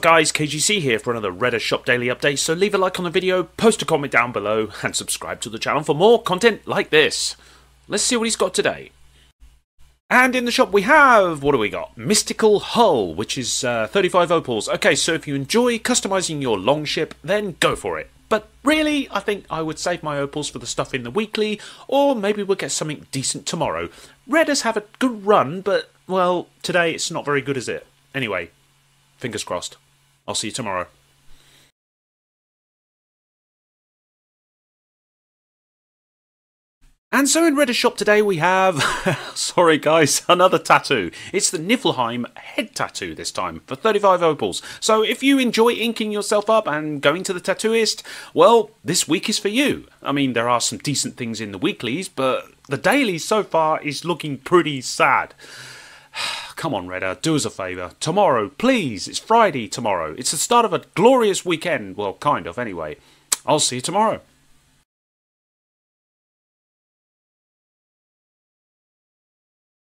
Guys, KGC here for another Reda Shop Daily Update, so leave a like on the video, post a comment down below, and subscribe to the channel for more content like this. Let's see what he's got today. And in the shop we have, what do we got? Mystical Hull, which is uh, 35 opals. Okay, so if you enjoy customizing your longship, then go for it. But really, I think I would save my opals for the stuff in the weekly, or maybe we'll get something decent tomorrow. Reda's have a good run, but, well, today it's not very good, is it? Anyway, fingers crossed. I'll see you tomorrow. And so in Reda's shop today we have, sorry guys, another tattoo. It's the Niflheim head tattoo this time for 35 opals. So if you enjoy inking yourself up and going to the tattooist, well, this week is for you. I mean, there are some decent things in the weeklies, but the daily so far is looking pretty sad. Come on, Reda, do us a favour. Tomorrow, please. It's Friday tomorrow. It's the start of a glorious weekend. Well, kind of, anyway. I'll see you tomorrow.